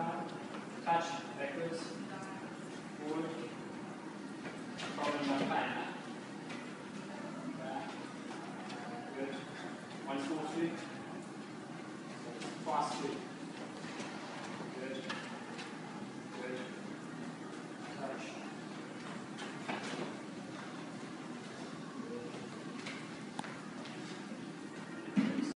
Touch, touch backwards, forward, problem number. Uh, good. One, four, three.